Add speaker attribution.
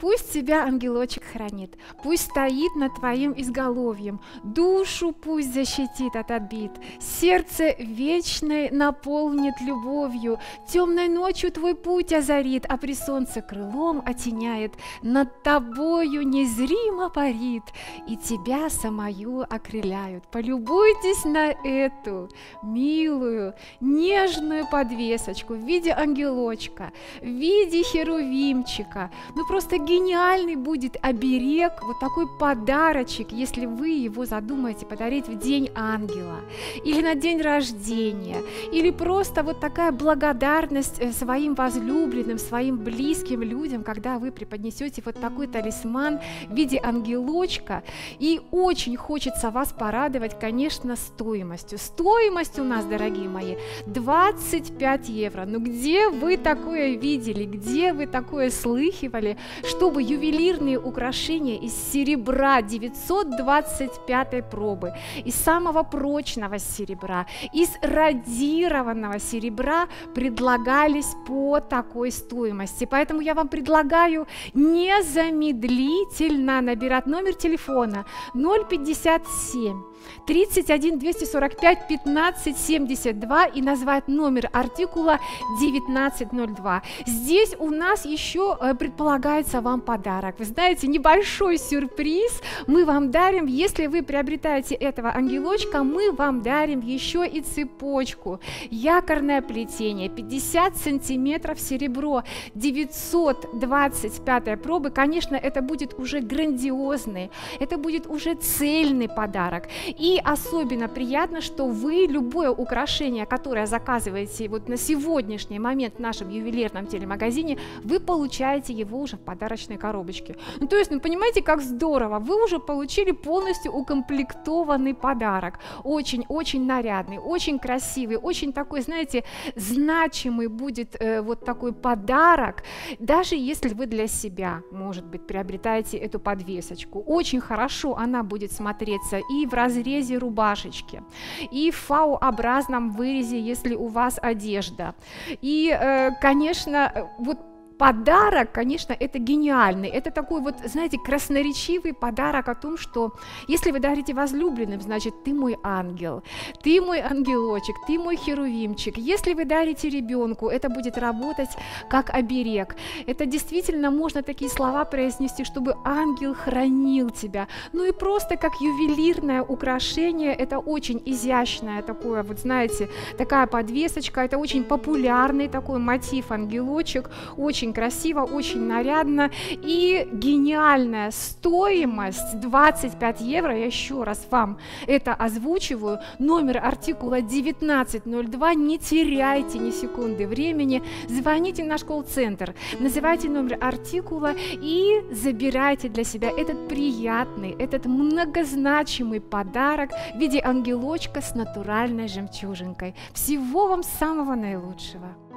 Speaker 1: Пусть тебя ангелочек хранит, пусть стоит над твоим изголовьем, душу пусть защитит от обид, сердце вечное наполнит любовью, темной ночью твой путь озарит, а при солнце крылом отеняет, над тобою незримо парит, и тебя самою окрыляют. Полюбуйтесь на эту милую, нежную подвесочку в виде ангелочка, в виде херувимчика, ну просто гениальный будет оберег, вот такой подарочек, если вы его задумаете подарить в день ангела, или на день рождения, или просто вот такая благодарность э, своим возлюбленным, своим близким людям, когда вы преподнесете вот такой талисман в виде ангелочка, и очень хочется вас порадовать, конечно, стоимостью. Стоимость у нас, дорогие мои, 25 евро. Ну где вы такое видели, где вы такое слыхивали, что чтобы ювелирные украшения из серебра 925 пробы, из самого прочного серебра, из радированного серебра предлагались по такой стоимости. Поэтому я вам предлагаю незамедлительно набирать номер телефона 057 31 245 15 72 и назвать номер артикула 1902. Здесь у нас еще э, предполагается вам подарок. Вы знаете, небольшой сюрприз мы вам дарим, если вы приобретаете этого ангелочка, мы вам дарим еще и цепочку. Якорное плетение, 50 сантиметров серебро, 925 пробы. Конечно, это будет уже грандиозный, это будет уже цельный подарок. И особенно приятно, что вы любое украшение, которое заказываете вот на сегодняшний момент в нашем ювелирном телемагазине, вы получаете его уже в подарочной коробочке. Ну, то есть, ну, понимаете, как здорово, вы уже получили полностью укомплектованный подарок. Очень-очень нарядный, очень красивый, очень такой, знаете, значимый будет э, вот такой подарок, даже если вы для себя, может быть, приобретаете эту подвесочку. Очень хорошо она будет смотреться и в разрезе рубашечки, и в фау-образном вырезе, если у вас одежда. И, э, конечно, вот подарок, конечно, это гениальный. Это такой вот, знаете, красноречивый подарок о том, что если вы дарите возлюбленным, значит, ты мой ангел, ты мой ангелочек, ты мой херувимчик. Если вы дарите ребенку, это будет работать как оберег. Это действительно можно такие слова произнести, чтобы ангел хранил тебя. Ну и просто как ювелирное украшение, это очень изящное такое, вот знаете, такая подвесочка, это очень популярный такой мотив ангелочек, очень очень красиво, очень нарядно. И гениальная стоимость 25 евро, я еще раз вам это озвучиваю, номер артикула 1902, не теряйте ни секунды времени, звоните в наш колл-центр, называйте номер артикула и забирайте для себя этот приятный, этот многозначимый подарок в виде ангелочка с натуральной жемчужинкой. Всего вам самого наилучшего!